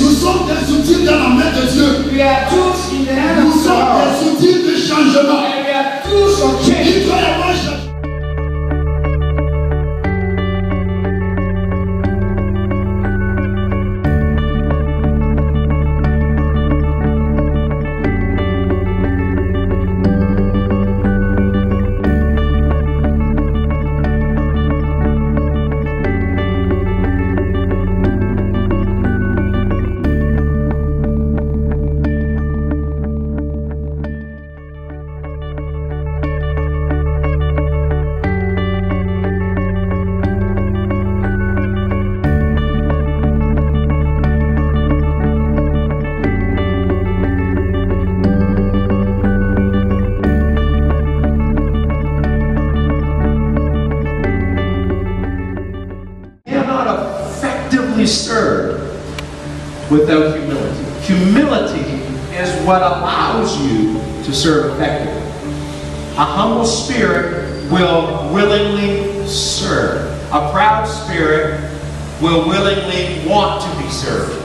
Nous sommes des outils dans la main de Dieu. Nous sommes des outils de changement. Effectively serve without humility. Humility is what allows you to serve effectively. A humble spirit will willingly serve. A proud spirit will willingly want to be served.